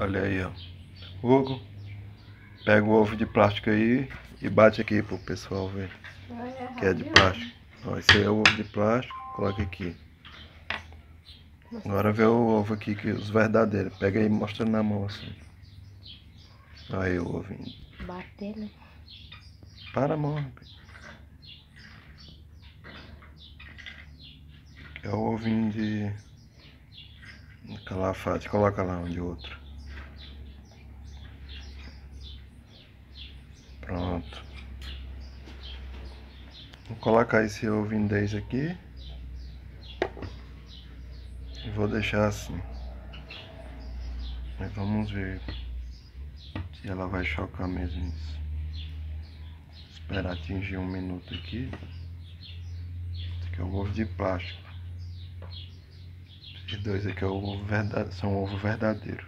Olha aí, ó. Hugo, pega o ovo de plástico aí e bate aqui pro pessoal ver. Que é de plástico. Ó, esse aí é o ovo de plástico, coloca aqui. Agora vê o ovo aqui, que os verdadeiros. Pega aí e mostra na mão assim. Aí o ovinho. Bater, né? Para a mão, rapaz. É o ovinho de calafate. Coloca lá um de outro. Pronto. Vou colocar esse ovinho 10 aqui. E vou deixar assim. Mas vamos ver se ela vai chocar mesmo isso. Esperar atingir um minuto aqui. Esse aqui é o ovo de plástico. Esses dois aqui é o ovo são ovo verdadeiro.